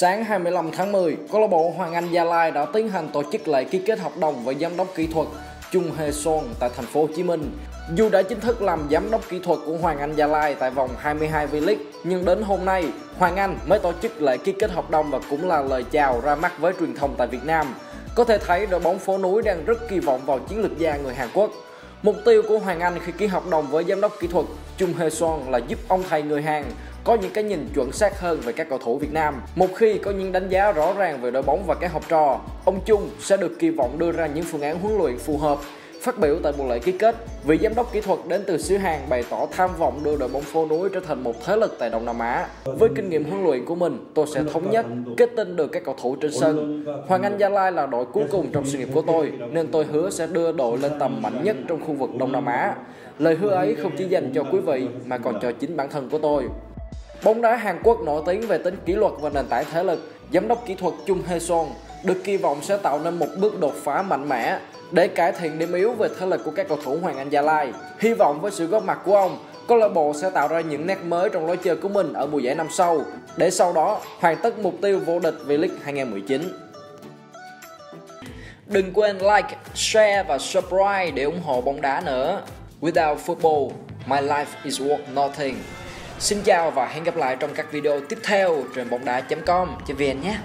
Sáng 25 tháng 10, câu lạc bộ Hoàng Anh Gia Lai đã tiến hành tổ chức lễ ký kết hợp đồng với giám đốc kỹ thuật Chung Hê Son tại thành phố Hồ Chí Minh. Dù đã chính thức làm giám đốc kỹ thuật của Hoàng Anh Gia Lai tại vòng 22 V-League, nhưng đến hôm nay, Hoàng Anh mới tổ chức lễ ký kết hợp đồng và cũng là lời chào ra mắt với truyền thông tại Việt Nam. Có thể thấy đội bóng phố núi đang rất kỳ vọng vào chiến lược gia người Hàn Quốc. Mục tiêu của Hoàng Anh khi ký hợp đồng với giám đốc kỹ thuật Chung Hê Son là giúp ông thầy người Hàn có những cái nhìn chuẩn xác hơn về các cầu thủ Việt Nam. Một khi có những đánh giá rõ ràng về đội bóng và các học trò, ông Chung sẽ được kỳ vọng đưa ra những phương án huấn luyện phù hợp Phát biểu tại buổi lễ ký kết, vị giám đốc kỹ thuật đến từ xứ Hàn bày tỏ tham vọng đưa đội bóng phố núi trở thành một thế lực tại Đông Nam Á. Với kinh nghiệm huấn luyện của mình, tôi sẽ thống nhất, kết tinh được các cầu thủ trên sân. Hoàng Anh Gia Lai là đội cuối cùng trong sự nghiệp của tôi, nên tôi hứa sẽ đưa đội lên tầm mạnh nhất trong khu vực Đông Nam Á. Lời hứa ấy không chỉ dành cho quý vị mà còn cho chính bản thân của tôi. Bóng đá Hàn Quốc nổi tiếng về tính kỷ luật và nền tảng thể lực. Giám đốc kỹ thuật Chung Hae Son được kỳ vọng sẽ tạo nên một bước đột phá mạnh mẽ để cải thiện điểm yếu về thể lực của các cầu thủ Hoàng Anh Gia Lai. Hy vọng với sự góp mặt của ông, câu lạc bộ sẽ tạo ra những nét mới trong lối chơi của mình ở mùa giải năm sau, để sau đó hoàn tất mục tiêu vô địch V-League 2019. Đừng quên like, share và subscribe để ủng hộ bóng đá nữa. Without football, my life is worth nothing. Xin chào và hẹn gặp lại trong các video tiếp theo trên bóng đá.com.vn nhé.